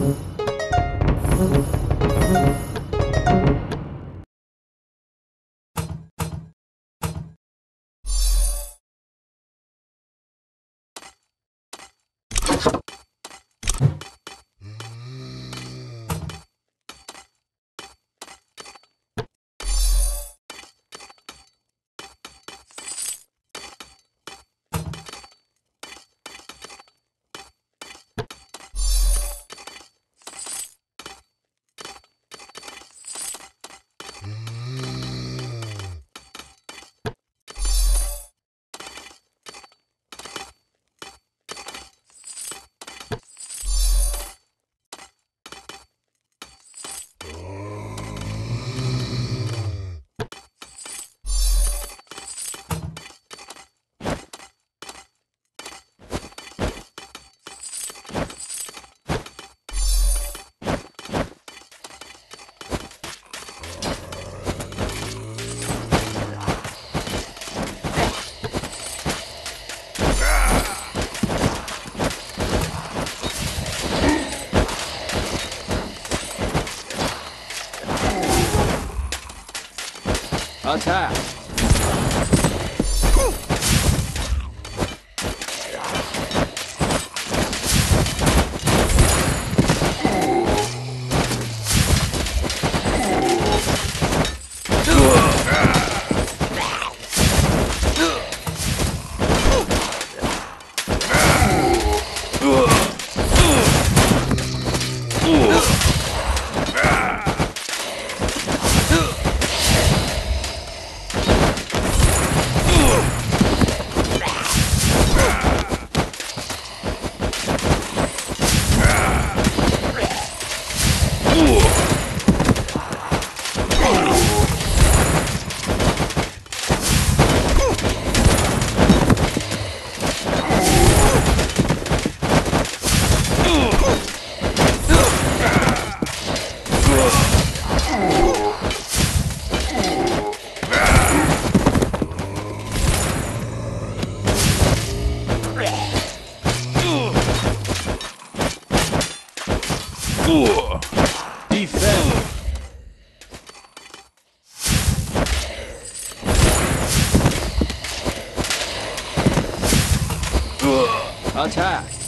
Bye. 小七。Defend. Attack.